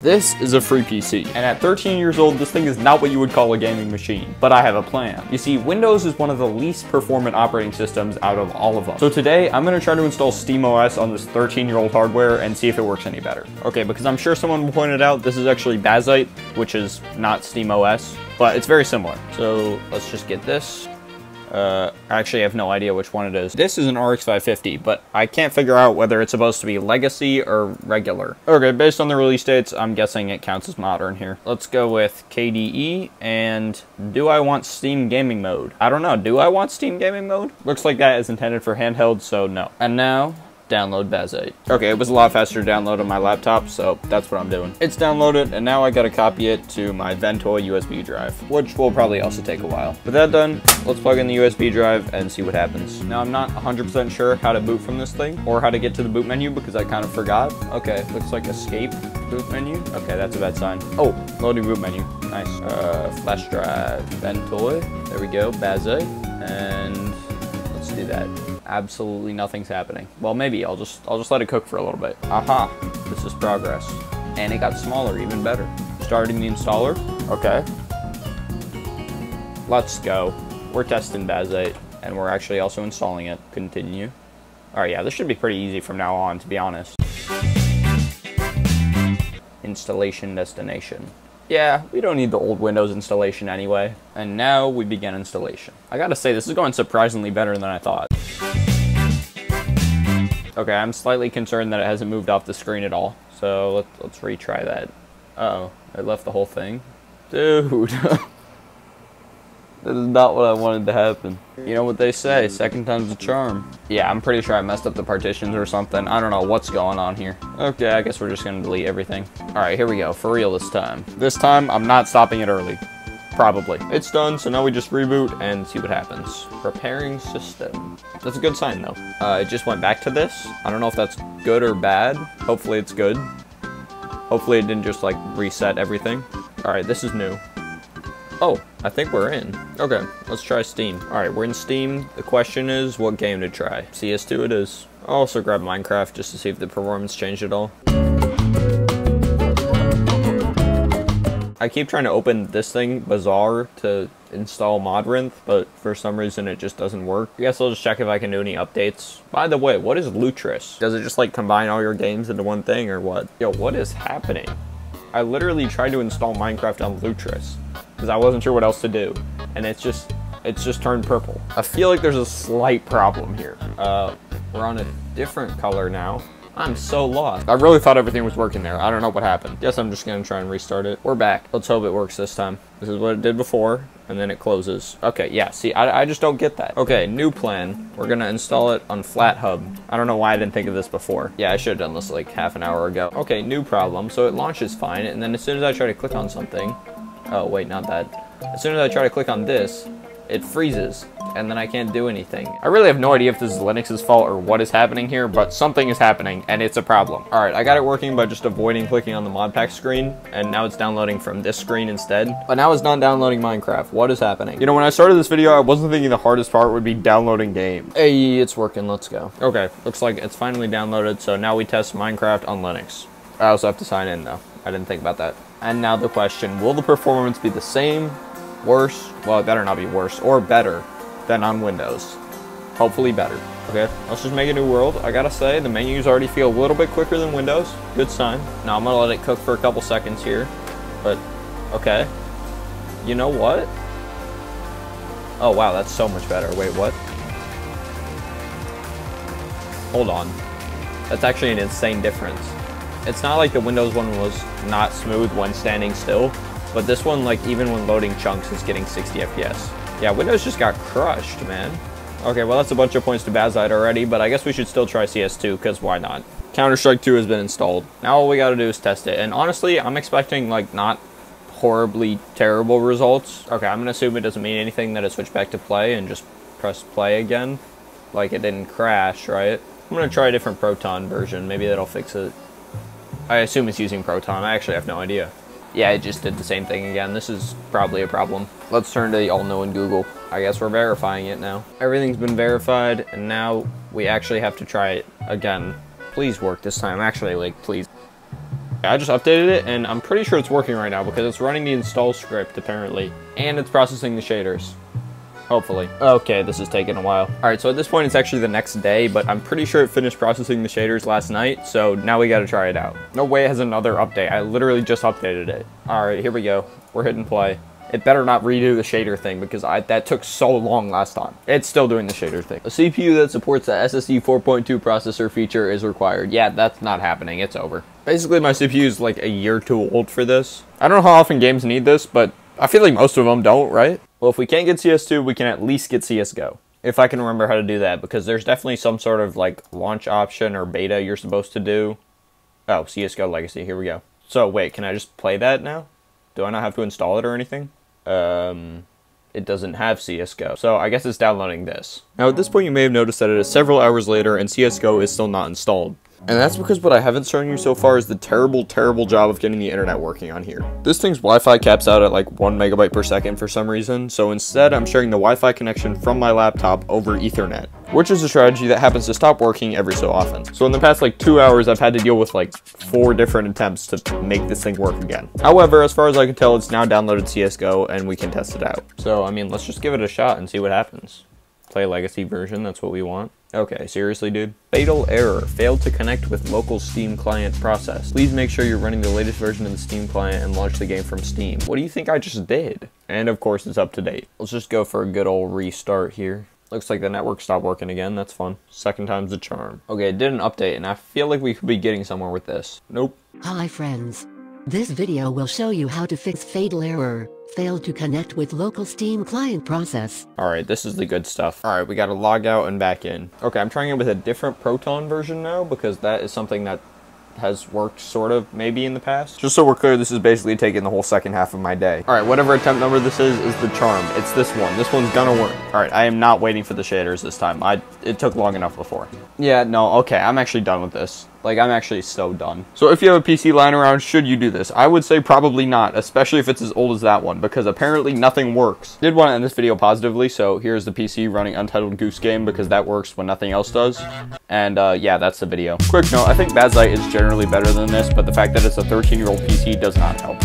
This is a free PC, and at 13 years old, this thing is not what you would call a gaming machine, but I have a plan. You see, Windows is one of the least performant operating systems out of all of them. So today, I'm gonna try to install SteamOS on this 13-year-old hardware and see if it works any better. Okay, because I'm sure someone will point it out, this is actually Bazzite, which is not SteamOS, but it's very similar. So let's just get this. Uh, actually, I actually have no idea which one it is. This is an RX 550, but I can't figure out whether it's supposed to be legacy or regular. Okay, based on the release dates, I'm guessing it counts as modern here. Let's go with KDE, and do I want Steam Gaming Mode? I don't know, do I want Steam Gaming Mode? Looks like that is intended for handheld, so no. And now, download Bazzite. Okay, it was a lot faster to download on my laptop, so that's what I'm doing. It's downloaded, and now I gotta copy it to my Ventoy USB drive, which will probably also take a while. With that done, let's plug in the USB drive and see what happens. Now, I'm not 100% sure how to boot from this thing, or how to get to the boot menu, because I kind of forgot. Okay, looks like escape boot menu. Okay, that's a bad sign. Oh, loading boot menu. Nice. Uh, flash drive, Ventoy. There we go, Bazzite, and let's do that absolutely nothing's happening. Well, maybe I'll just I'll just let it cook for a little bit. Aha, uh -huh. this is progress. And it got smaller, even better. Starting the installer. Okay. Let's go. We're testing Bazzite, and we're actually also installing it. Continue. All right, yeah, this should be pretty easy from now on, to be honest. Installation destination. Yeah, we don't need the old Windows installation anyway. And now we begin installation. I gotta say, this is going surprisingly better than I thought. Okay, I'm slightly concerned that it hasn't moved off the screen at all. So let's, let's retry that. Uh oh I left the whole thing. Dude. that is not what I wanted to happen. You know what they say, second time's a charm. Yeah, I'm pretty sure I messed up the partitions or something. I don't know what's going on here. Okay, I guess we're just gonna delete everything. All right, here we go, for real this time. This time, I'm not stopping it early. Probably. It's done, so now we just reboot and see what happens. Preparing system. That's a good sign, though. Uh, it just went back to this. I don't know if that's good or bad. Hopefully it's good. Hopefully it didn't just, like, reset everything. Alright, this is new. Oh, I think we're in. Okay, let's try Steam. Alright, we're in Steam. The question is, what game to try? CS2 it is. I'll also grab Minecraft just to see if the performance changed at all. I keep trying to open this thing, Bazaar, to install Modrinth, but for some reason it just doesn't work. I guess I'll just check if I can do any updates. By the way, what is Lutris? Does it just like combine all your games into one thing or what? Yo, what is happening? I literally tried to install Minecraft on Lutris because I wasn't sure what else to do. And it's just, it's just turned purple. I feel like there's a slight problem here. Uh, we're on a different color now. I'm so lost. I really thought everything was working there. I don't know what happened. Guess I'm just gonna try and restart it. We're back. Let's hope it works this time. This is what it did before, and then it closes. Okay, yeah, see, I, I just don't get that. Okay, new plan. We're gonna install it on FlatHub. I don't know why I didn't think of this before. Yeah, I should have done this like half an hour ago. Okay, new problem. So it launches fine, and then as soon as I try to click on something, oh wait, not that. As soon as I try to click on this, it freezes and then I can't do anything. I really have no idea if this is Linux's fault or what is happening here, but something is happening and it's a problem. All right, I got it working by just avoiding clicking on the modpack screen and now it's downloading from this screen instead. But now it's not downloading Minecraft. What is happening? You know, when I started this video, I wasn't thinking the hardest part would be downloading games. Hey, it's working. Let's go. Okay, looks like it's finally downloaded. So now we test Minecraft on Linux. I also have to sign in though. I didn't think about that. And now the question, will the performance be the same worse, well, it better not be worse, or better than on Windows. Hopefully better. Okay, let's just make a new world. I gotta say, the menus already feel a little bit quicker than Windows. Good sign. Now I'm gonna let it cook for a couple seconds here. But, okay. You know what? Oh wow, that's so much better. Wait, what? Hold on. That's actually an insane difference. It's not like the Windows one was not smooth when standing still. But this one, like, even when loading chunks, is getting 60 FPS. Yeah, Windows just got crushed, man. Okay, well, that's a bunch of points to Bazzite already, but I guess we should still try CS2, because why not? Counter-Strike 2 has been installed. Now all we gotta do is test it. And honestly, I'm expecting, like, not horribly terrible results. Okay, I'm gonna assume it doesn't mean anything that it switched back to play and just press play again. Like, it didn't crash, right? I'm gonna try a different Proton version. Maybe that'll fix it. I assume it's using Proton. I actually have no idea. Yeah, it just did the same thing again. This is probably a problem. Let's turn to the all-knowing Google. I guess we're verifying it now. Everything's been verified, and now we actually have to try it again. Please work this time. Actually, like, please. I just updated it, and I'm pretty sure it's working right now because it's running the install script, apparently. And it's processing the shaders. Hopefully. Okay, this is taking a while. All right, so at this point, it's actually the next day, but I'm pretty sure it finished processing the shaders last night, so now we gotta try it out. No way it has another update. I literally just updated it. All right, here we go. We're hitting play. It better not redo the shader thing because I, that took so long last time. It's still doing the shader thing. A CPU that supports the SSE 4.2 processor feature is required. Yeah, that's not happening. It's over. Basically, my CPU is like a year too old for this. I don't know how often games need this, but I feel like most of them don't, right? Well, if we can't get CS2, we can at least get CSGO. If I can remember how to do that, because there's definitely some sort of like launch option or beta you're supposed to do. Oh, CSGO Legacy, here we go. So wait, can I just play that now? Do I not have to install it or anything? um, it doesn't have CSGO. So I guess it's downloading this. Now at this point you may have noticed that it is several hours later and CSGO is still not installed. And that's because what I haven't shown you so far is the terrible, terrible job of getting the internet working on here. This thing's Wi-Fi caps out at like 1 megabyte per second for some reason, so instead I'm sharing the Wi-Fi connection from my laptop over Ethernet, which is a strategy that happens to stop working every so often. So in the past like 2 hours I've had to deal with like 4 different attempts to make this thing work again. However, as far as I can tell, it's now downloaded CSGO and we can test it out. So I mean, let's just give it a shot and see what happens. Play legacy version, that's what we want. Okay, seriously, dude? Fatal error. Failed to connect with local Steam client process. Please make sure you're running the latest version of the Steam client and launch the game from Steam. What do you think I just did? And of course, it's up to date. Let's just go for a good old restart here. Looks like the network stopped working again. That's fun. Second time's the charm. Okay, it did an update, and I feel like we could be getting somewhere with this. Nope. Hi friends. This video will show you how to fix fatal error, failed to connect with local Steam client process. Alright, this is the good stuff. Alright, we gotta log out and back in. Okay, I'm trying it with a different Proton version now, because that is something that has worked sort of maybe in the past. Just so we're clear, this is basically taking the whole second half of my day. All right, whatever attempt number this is, is the charm. It's this one. This one's gonna work. All right, I am not waiting for the shaders this time. I It took long enough before. Yeah, no, okay, I'm actually done with this. Like, I'm actually so done. So if you have a PC lying around, should you do this? I would say probably not, especially if it's as old as that one, because apparently nothing works. Did want to end this video positively, so here's the PC running Untitled Goose Game, because that works when nothing else does. And uh, yeah, that's the video. Quick note, I think Bazzite is generally better than this, but the fact that it's a 13-year-old PC does not help.